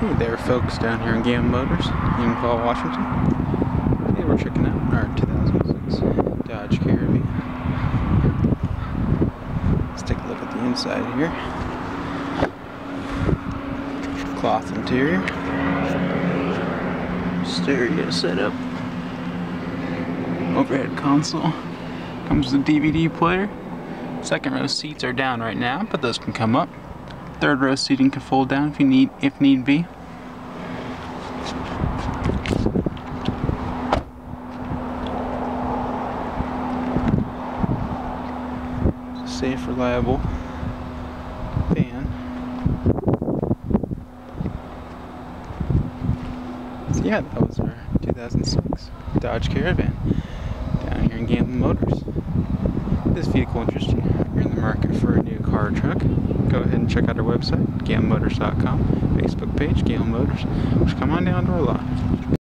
Hey there folks down here in Gamblin Motors in Fall, Washington. Today we're checking out our 2006 Dodge Caravan. Let's take a look at the inside here. Cloth interior. Stereo setup. Overhead console. Comes with a DVD player. Second row seats are down right now, but those can come up. Third row seating can fold down if you need if need be. Safe, reliable van. So yeah, that was our 2006 Dodge Caravan down here in Gamblin Motors. This vehicle interests you, you're in the market for a new car or truck, go ahead and check out our website, gamblinmotors.com, Facebook page, Gale Motors, which come on down to our lot.